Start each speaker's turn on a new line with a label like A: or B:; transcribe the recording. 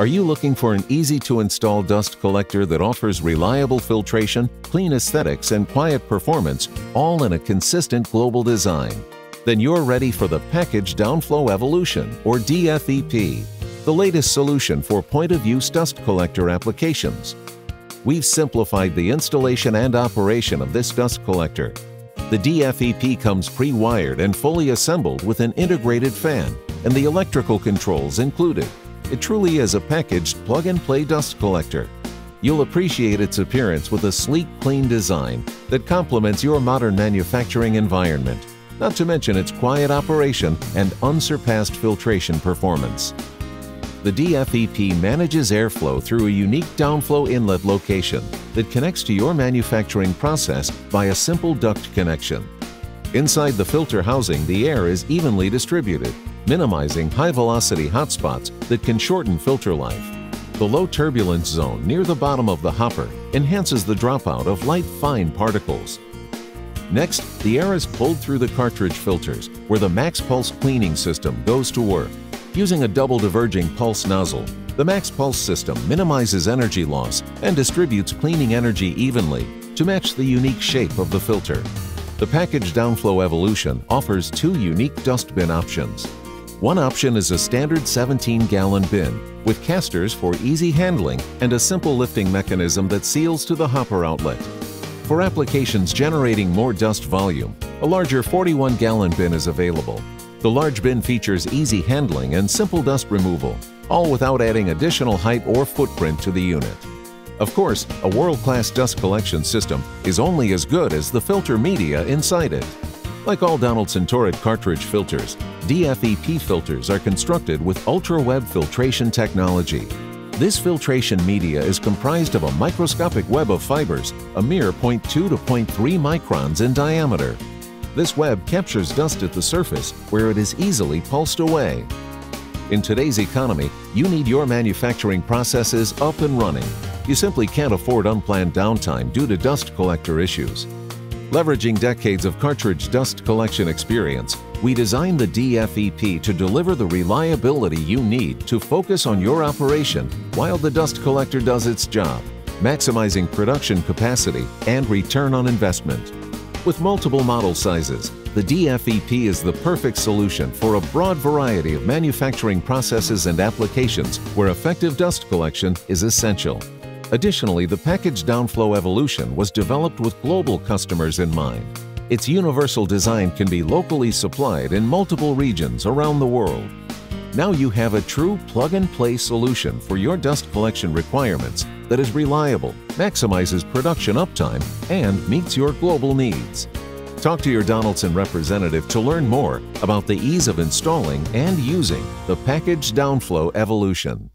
A: Are you looking for an easy-to-install dust collector that offers reliable filtration, clean aesthetics, and quiet performance, all in a consistent global design? Then you're ready for the Package Downflo Evolution, or DFEP, the latest solution for point-of-use dust collector applications. We've simplified the installation and operation of this dust collector. The DFEP comes pre-wired and fully assembled with an integrated fan and the electrical controls included. It truly is a packaged plug-and-play dust collector. You'll appreciate its appearance with a sleek, clean design that complements your modern manufacturing environment, not to mention its quiet operation and unsurpassed filtration performance. The DFEP manages airflow through a unique downflow inlet location that connects to your manufacturing process by a simple duct connection. Inside the filter housing, the air is evenly distributed, minimizing high-velocity hotspots that can shorten filter life. The low turbulence zone near the bottom of the hopper enhances the dropout of light, fine particles. Next, the air is pulled through the cartridge filters, where the Max Pulse cleaning system goes to work. Using a double diverging pulse nozzle, the Max Pulse system minimizes energy loss and distributes cleaning energy evenly to match the unique shape of the filter. The Package Downflo Evolution offers two unique dust bin options. One option is a standard 17-gallon bin with casters for easy handling and a simple lifting mechanism that seals to the hopper outlet. For applications generating more dust volume, a larger 41-gallon bin is available. The large bin features easy handling and simple dust removal, all without adding additional height or footprint to the unit. Of course, a world-class dust collection system is only as good as the filter media inside it. Like all Donaldson Torit cartridge filters, DFEP filters are constructed with ultra-web filtration technology. This filtration media is comprised of a microscopic web of fibers, a mere 0.2 to 0.3 microns in diameter. This web captures dust at the surface where it is easily pulsed away. In today's economy, you need your manufacturing processes up and running you simply can't afford unplanned downtime due to dust collector issues. Leveraging decades of cartridge dust collection experience, we designed the DFEP to deliver the reliability you need to focus on your operation while the dust collector does its job, maximizing production capacity and return on investment. With multiple model sizes, the DFEP is the perfect solution for a broad variety of manufacturing processes and applications where effective dust collection is essential. Additionally, the package Downflo evolution was developed with global customers in mind. Its universal design can be locally supplied in multiple regions around the world. Now you have a true plug-and-play solution for your dust collection requirements that is reliable, maximizes production uptime, and meets your global needs. Talk to your Donaldson representative to learn more about the ease of installing and using the Package Downflo Evolution.